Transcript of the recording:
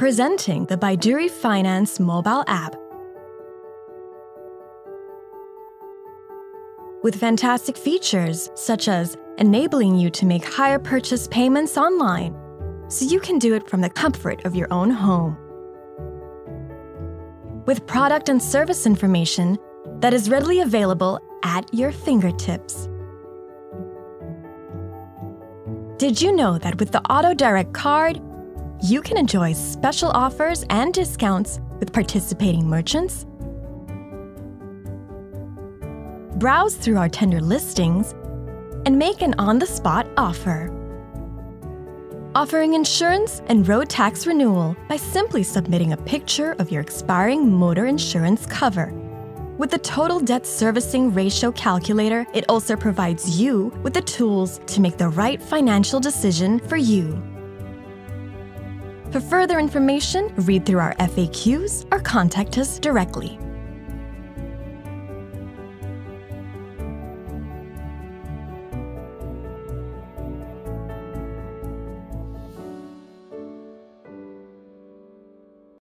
Presenting the Baiduri Finance mobile app. With fantastic features such as enabling you to make hire purchase payments online, so you can do it from the comfort of your own home. With product and service information that is readily available at your fingertips. Did you know that with the Auto Direct card, you can enjoy special offers and discounts with participating merchants? Browse through our tender listings and make an on the spot offer. Offering insurance and road tax renewal by simply submitting a picture of your expiring motor insurance cover. With the Total Debt Servicing Ratio Calculator, it also provides you with the tools to make the right financial decision for you. For further information, read through our FAQs or contact us directly.